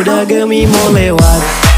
udah gemi mau lewat